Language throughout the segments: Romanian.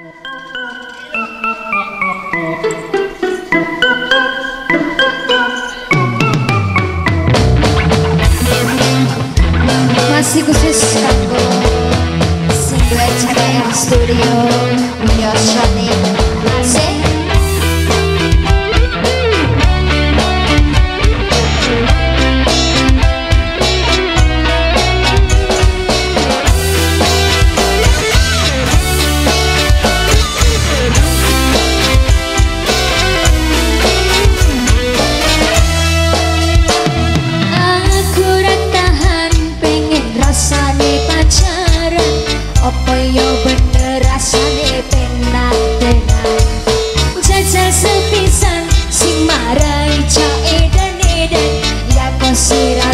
Masih khusus kamu Siluet yang studio We are shining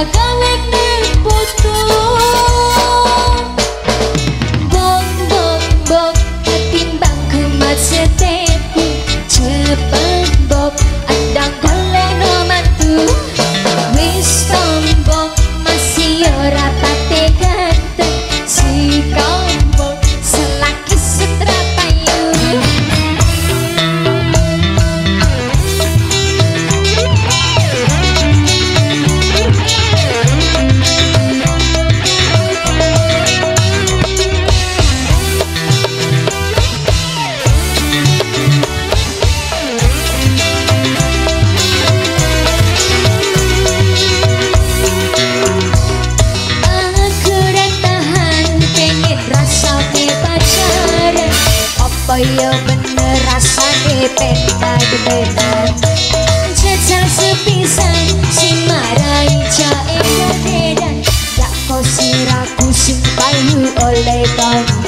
hagan koyo bener rasane beda beda jajal sepisan si marai jae beda dak kosiraku sing payu oleh kon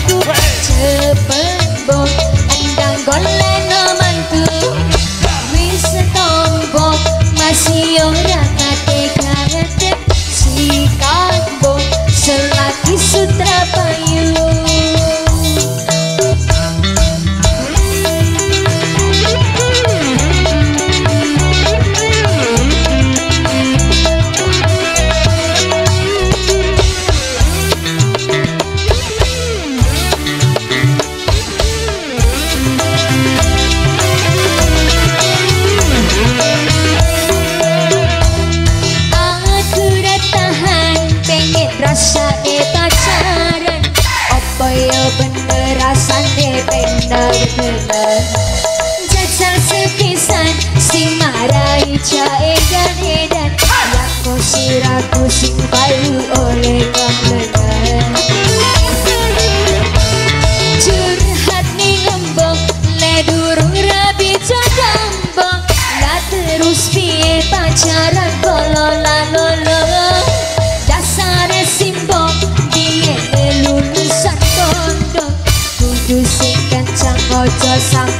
aku cepet bodoh rasane bener-bener Jajal sepisan sing marai jae dan edan Yang musiraku sing baru oleh kang bener Curhat ning lembong le durung rabi jadambong La terus piye pacaran kolo lalolo 坐上